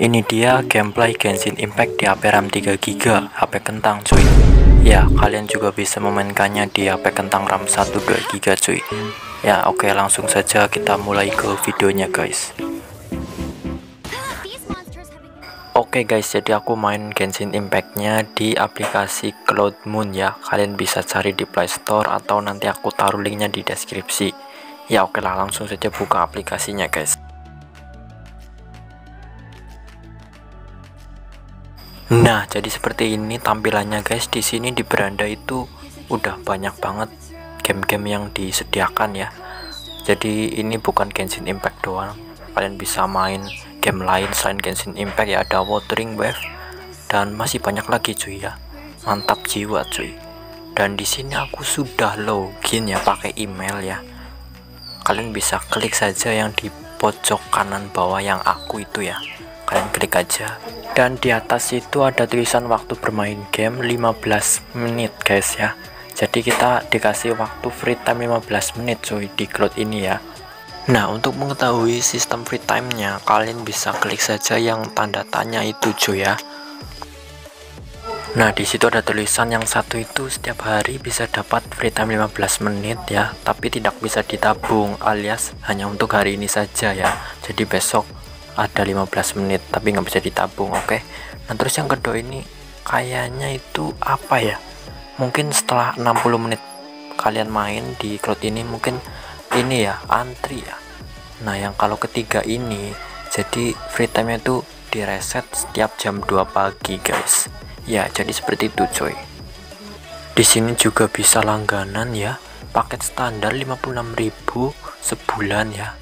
Ini dia gameplay Genshin Impact di HP RAM 3GB, HP kentang cuy. Ya, kalian juga bisa memainkannya di HP kentang RAM 12GB cuy. Ya, oke langsung saja kita mulai ke videonya guys. Oke guys, jadi aku main Genshin Impact-nya di aplikasi Cloud Moon ya. Kalian bisa cari di Play Store atau nanti aku taruh linknya di deskripsi. Ya oke lah, langsung saja buka aplikasinya guys. Nah, jadi seperti ini tampilannya guys. Di sini di beranda itu udah banyak banget game-game yang disediakan ya. Jadi ini bukan Genshin Impact doang. Kalian bisa main game lain selain Genshin Impact ya ada Wuthering Wave dan masih banyak lagi cuy ya. Mantap jiwa cuy. Dan di sini aku sudah login ya pakai email ya. Kalian bisa klik saja yang di pojok kanan bawah yang aku itu ya. Kalian klik aja. Dan di atas itu ada tulisan waktu bermain game 15 menit guys ya. Jadi kita dikasih waktu free time 15 menit cuy di cloud ini ya. Nah untuk mengetahui sistem free time nya kalian bisa klik saja yang tanda tanya itu cuy ya. Nah, di situ ada tulisan yang satu itu setiap hari bisa dapat free time 15 menit ya, tapi tidak bisa ditabung alias hanya untuk hari ini saja ya. Jadi besok ada 15 menit tapi nggak bisa ditabung oke? Okay? nah terus yang kedua ini kayaknya itu apa ya? Mungkin setelah 60 menit kalian main di cloud ini mungkin ini ya antri ya. Nah yang kalau ketiga ini jadi free time itu direset setiap jam 2 pagi guys. Ya jadi seperti itu coy. Di sini juga bisa langganan ya paket standar 56.000 sebulan ya.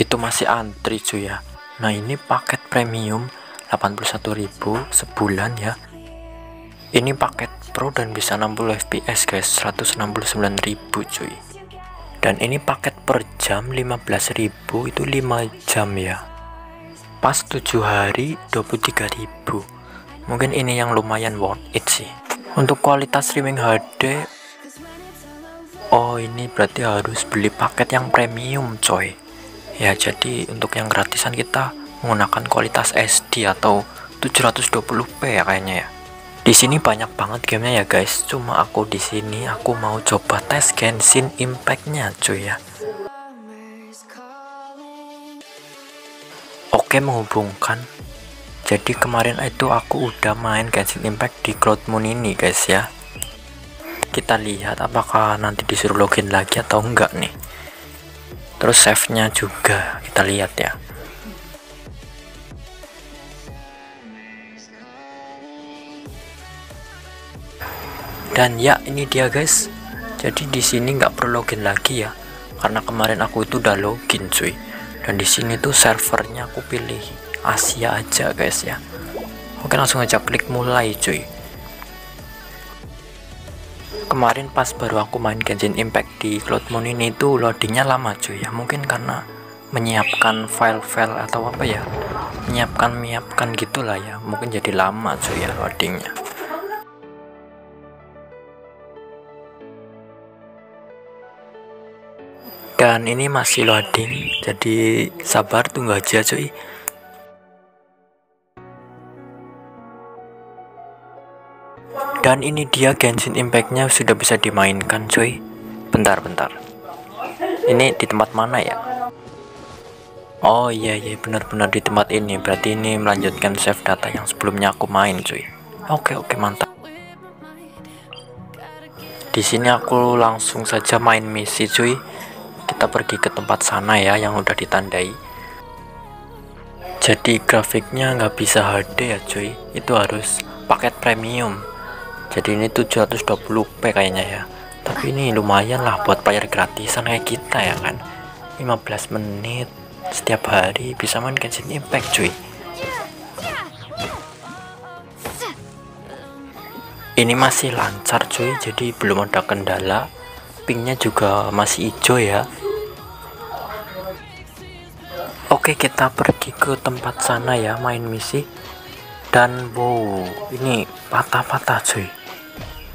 Itu masih antri cuy ya Nah ini paket premium 81.000 sebulan ya. Ini paket pro dan bisa 60 fps guys. 169.000 cuy. Dan ini paket per jam 15.000 itu 5 jam ya. Pas 7 hari 23.000 mungkin ini yang lumayan worth it sih. Untuk kualitas streaming HD oh ini berarti harus beli paket yang premium coy ya jadi untuk yang gratisan kita menggunakan kualitas SD atau 720p ya kayaknya ya. Di sini banyak banget gamenya ya guys. Cuma aku di sini aku mau coba tes Genshin Impact-nya cuy ya. Oke menghubungkan. Jadi kemarin itu aku udah main Genshin Impact di Cloud Moon ini guys ya. Kita lihat apakah nanti disuruh login lagi atau enggak nih terus save nya juga kita lihat ya. Dan ya ini dia guys. Jadi di sini nggak perlu login lagi ya. Karena kemarin aku itu udah login cuy. Dan di sini tuh servernya aku pilih Asia aja guys ya. Oke langsung aja klik mulai cuy kemarin pas baru aku main Genshin Impact di Cloud Moon ini itu loadingnya lama cuy. Ya mungkin karena menyiapkan file-file atau apa ya menyiapkan menyiapkan gitulah ya. Mungkin jadi lama cuy ya loadingnya. Dan ini masih loading jadi sabar tunggu aja cuy dan ini dia Genshin Impact-nya sudah bisa dimainkan cuy. Bentar bentar. Ini di tempat mana ya? Oh iya iya benar-benar di tempat ini. Berarti ini melanjutkan save data yang sebelumnya aku main cuy. Oke oke mantap. Di sini aku langsung saja main misi cuy. Kita pergi ke tempat sana ya yang udah ditandai. Jadi grafiknya nggak bisa HD ya cuy. Itu harus paket premium jadi ini 720p kayaknya ya. Tapi ini lumayan lah buat player gratisan kayak kita ya kan. 15 menit setiap hari bisa main Genshin Impact cuy. Ini masih lancar cuy. Jadi belum ada kendala. Pingnya juga masih hijau ya. Oke kita pergi ke tempat sana ya main misi dan wow ini patah-patah cuy.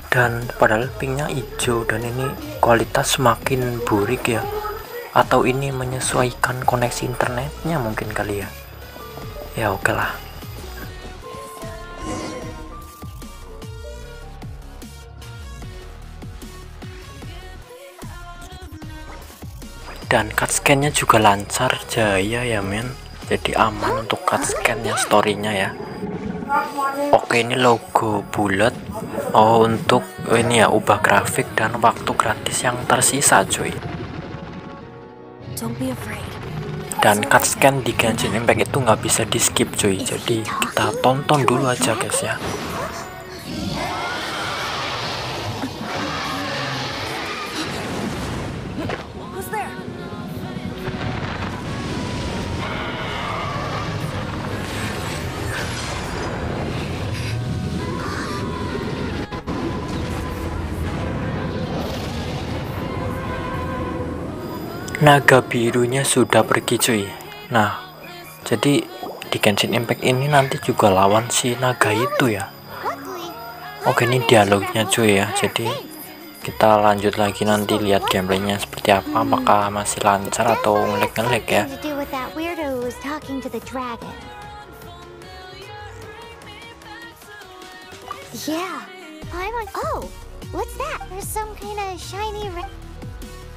Dan padahal pinknya hijau dan ini kualitas semakin burik ya. Atau ini menyesuaikan koneksi internetnya mungkin kali ya. Ya oke okay lah. Dan cut scan-nya juga lancar jaya ya men. Jadi aman untuk cut scan-nya story-nya ya oke ini logo bulat. Oh untuk ini ya ubah grafik dan waktu gratis yang tersisa cuy. Dan cut scan di Genshin Impact itu nggak bisa di skip cuy. Jadi kita tonton dulu aja guys ya naga birunya sudah pergi cuy nah jadi di Genshin Impact ini nanti juga lawan si naga itu ya oke ini dialognya cuy ya jadi kita lanjut lagi nanti lihat gameplaynya seperti apa apakah masih lancar atau ngelek-ngelek ya Yeah, I'm on. Oh, what's that? There's some kind of shiny.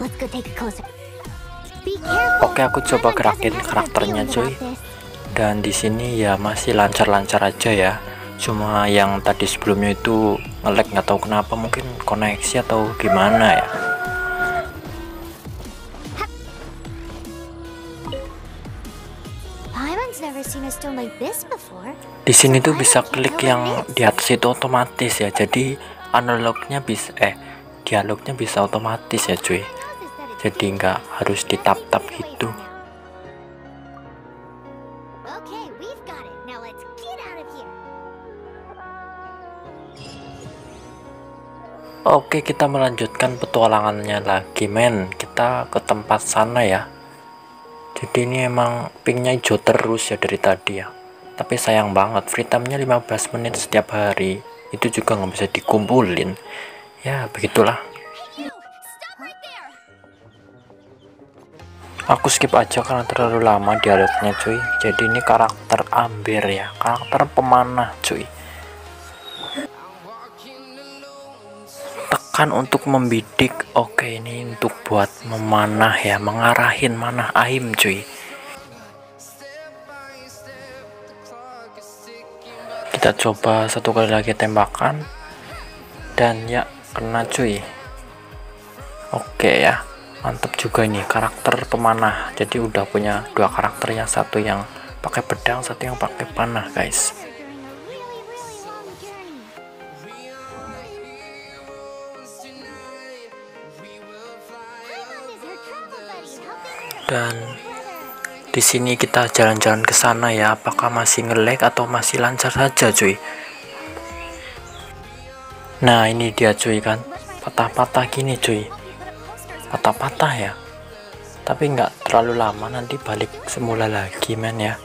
Let's go take a closer. Oke, aku coba gerakin karakternya, cuy. Dan di sini ya masih lancar-lancar aja ya. Cuma yang tadi sebelumnya itu ngelek nggak tahu kenapa, mungkin koneksi atau gimana ya. Di sini tuh bisa klik yang di atas itu otomatis ya. Jadi analognya bisa eh dialognya bisa otomatis ya, cuy jadi nggak harus ditap-tap gitu. Oke kita melanjutkan petualangannya lagi men. Kita ke tempat sana ya. Jadi ini emang pingnya hijau terus ya dari tadi ya. Tapi sayang banget free time-nya 15 menit setiap hari. Itu juga nggak bisa dikumpulin. Ya begitulah aku skip aja karena terlalu lama dialognya cuy. Jadi ini karakter Amber ya. Karakter pemanah cuy. Tekan untuk membidik. Oke ini untuk buat memanah ya. Mengarahin manah aim cuy. Kita coba satu kali lagi tembakan. Dan ya kena cuy. Oke ya mantep juga ini karakter pemanah. Jadi udah punya dua karakter yang satu yang pakai pedang satu yang pakai panah guys. Dan di sini kita jalan-jalan ke sana ya. Apakah masih ngelag atau masih lancar saja cuy? Nah ini dia cuy kan. Patah-patah gini cuy patah-patah ya. Tapi nggak terlalu lama nanti balik semula lagi men ya.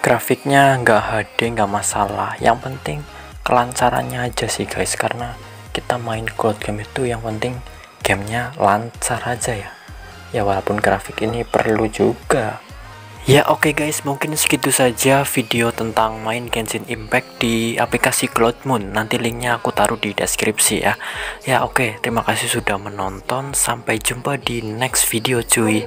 Grafiknya nggak HD nggak masalah. Yang penting kelancarannya aja sih guys. Karena kita main cloud game itu yang penting gamenya lancar aja ya. Ya walaupun grafik ini perlu juga Ya oke okay guys, mungkin segitu saja video tentang main Genshin Impact di aplikasi Cloud Moon. Nanti linknya aku taruh di deskripsi ya. Ya oke, okay, terima kasih sudah menonton. Sampai jumpa di next video cuy.